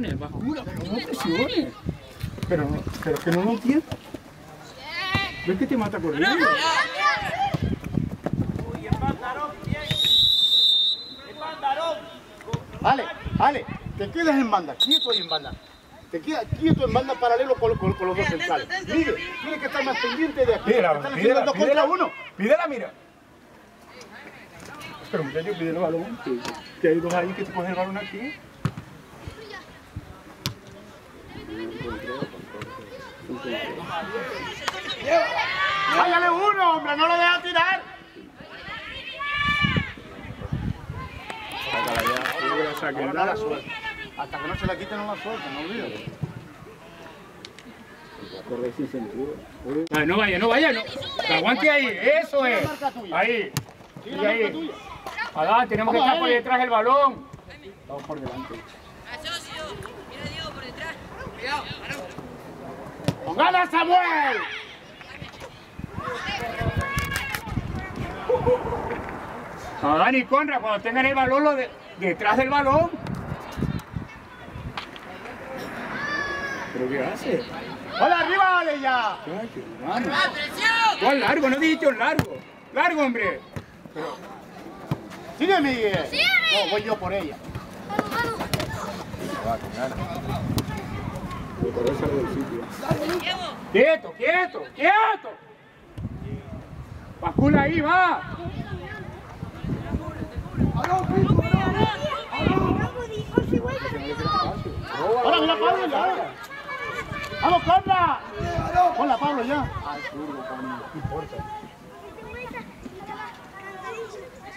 no presiones, basura, pero no presiones. Pero, no- pero que no lo entiendo. ¿Ves que te mata corriendo? Ale, Ale, te quedas en banda, quieto ahí en banda. Te quedas quieto en banda paralelo con, con- con los dos centrales. Mire, tiene que estar más pendiente de aquí. Pídela, Están pídela, dos pídela. uno. Pídela, mira. Pero muchacho, pídele el balón. Que, que hay dos ahí que te cogen el balón aquí. ¡Váyale uno, hombre! ¡No lo deja tirar! Que la saquen. Ahora no la suelta. Hasta que no se la quiten no la suelta, no olvides. No vaya, no vaya, no. Aguante ahí, eso es. Ahí. Y ahí. tenemos que estar por detrás del balón. Vamos por delante. Mira Diego por detrás. ¡Con ganas, Samuel! Adán y Conra, cuando tengan el balón, lo de- detrás del balón. ¿Pero qué hace? ¡Hola, arriba, Ale, ya! ¿Cuál largo? No dijiste un largo. Largo, hombre. ¡Sigue, Miguel! No, voy yo por ella. Quieto, quieto, quieto. Bascula ahí, va. ¡Ahora, mira, Pablo, ya! ¡Vamos, Conra! ¡Hola, Pablo, ya!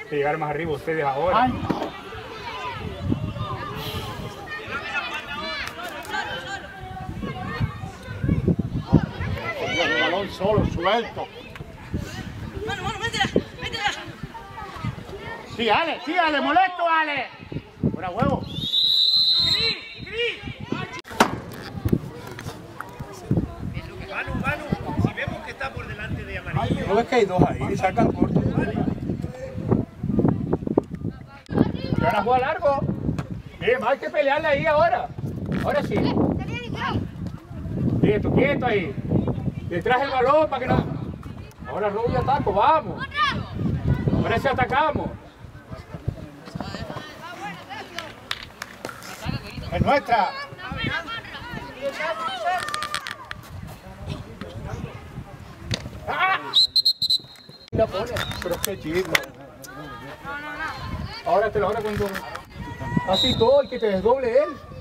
Que llegar más arriba ustedes ahora. ¡Ay! Solo, suelto. Mano, mano, métela, métela. Sí, Ale, sí, Ale, molesto, Ale. Fuera huevo. Manu, Manu, si vemos que está por delante de amarillo, ¿No ves que hay dos ahí? Sacan corto. ¿Y ahora juega largo? Bien, hay que pelearle ahí ahora. Ahora sí. Quieto, quieto ahí. Detrás del balón para que no. Ahora robo y ataco, vamos. Ahora sí atacamos. Es nuestra. La pone. Pero. Ahora te lo ahora cuando. Así todo y que te desdoble él.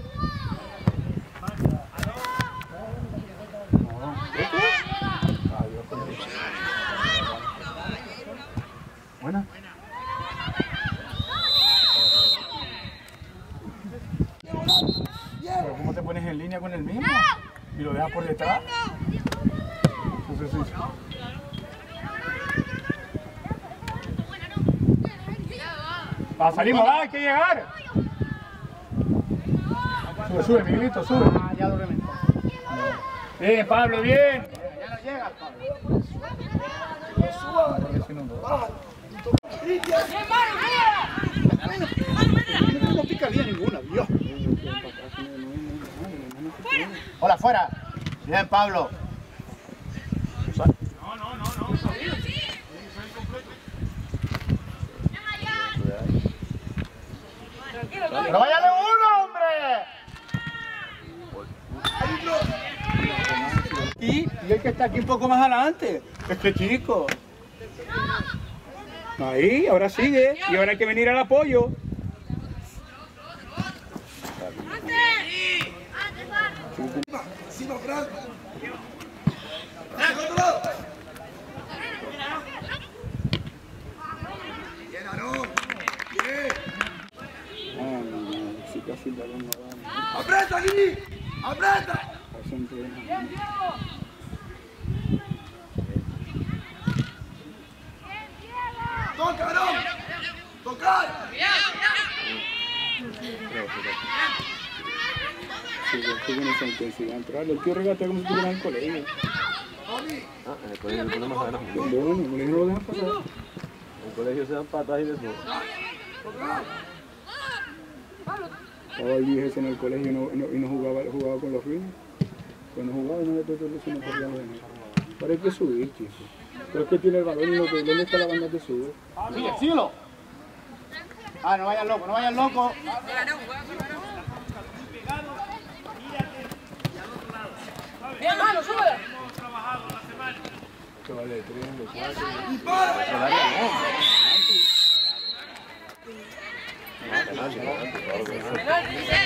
¿Cómo te pones en línea con el mismo? Y lo dejas por detrás. Sí, sí, sí. Va, salimos, va, hay que llegar. Sube, sube, Miguelito, sube. Ah, ya lo reventó. Bien, Pablo, bien. Ya no llega, Pablo. No picaría ninguna, Dios. Hola, fuera. Bien, Pablo. ¡Pero váyale uno, hombre! Y, y el que está aquí un poco más adelante. Este chico. Ahí, ahora sigue. Y ahora hay que venir al apoyo. ¡Aprieta aquí! ¡Aprieta! ¡Toca, no! ¡Tocar! El tío regata como si estuviera en el colegio. Ah, en el colegio le ponemos ganas. Bueno, el colegio no lo dejan pasar. En el colegio se dan patas y de todo. Estaba el viejo ese en el colegio y no, y no, y no jugaba, jugaba con los ruinos. Cuando jugaba no le tocó eso no podía ganar. Pero hay que subir, chico. Pero es que tiene el balón y no te- ¿dónde está la banda que sube? Sigue, síguelo. Ah, no vayan loco, no vayan loco. 3, de 4. ¡Y para! ¡Adelante, adelante!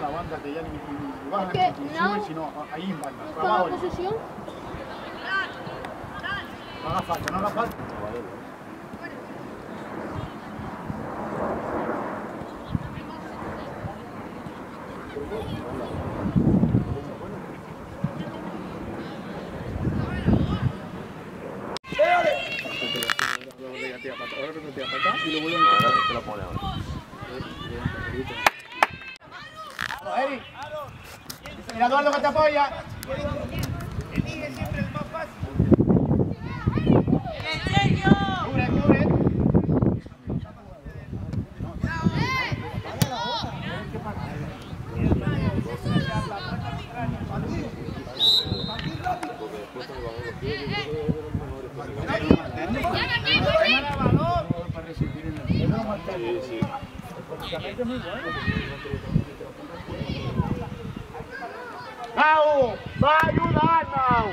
La banda que ya ni, baja ni, sino ahí en banda. Posesión, No haga falta, no haga falta. Ahora que te para acá y lo vuelven No, ahora se la pone ahora. Vamos, Eri. Mira, Eduardo, que te apoya. Elige siempre el más fácil. Cubre, cubre. para recibir en el Mau, va a ayudar, Mau.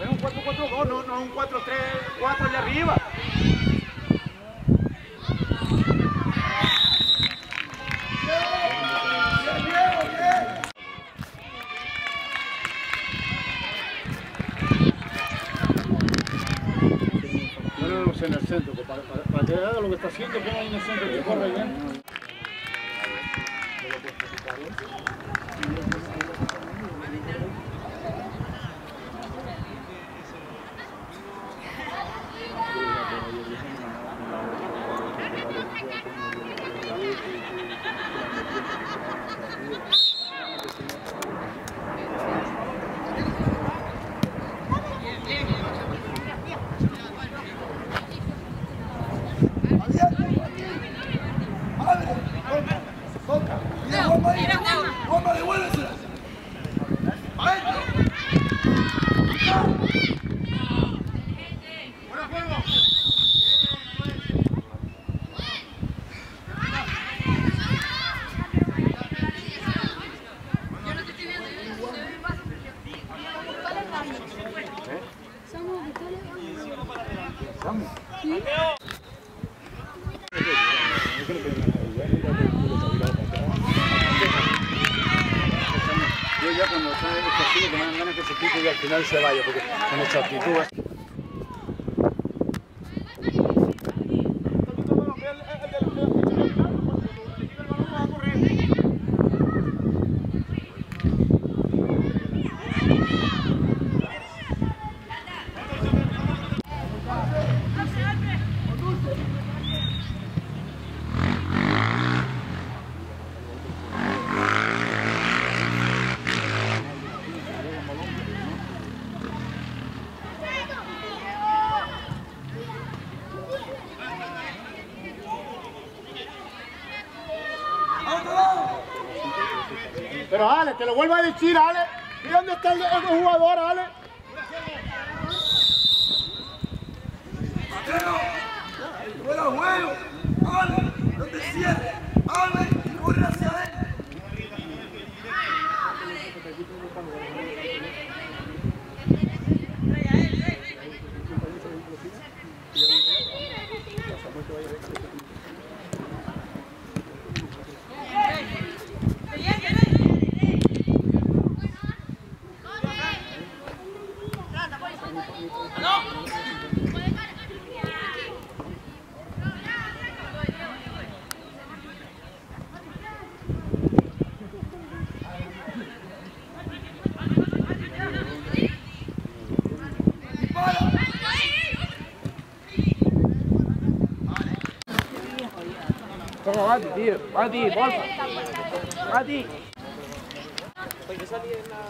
Es un 4-4-2, no, no es un 4-3-4 allá arriba. En el centro, para, para, para que haga lo que está haciendo, ponlo ahí en el centro que corre bien. Gracias. Al final se vaya, porque con esta actitud te lo vuelvo a decir, Ale. ¿Y dónde está el, el jugador, Ale? Fuera juego. Ale, no te cierres. Ale, corre hacia adentro. Vamos lá, Didi. Lá, Didi, bora. Lá, Didi. Pois essa ali na...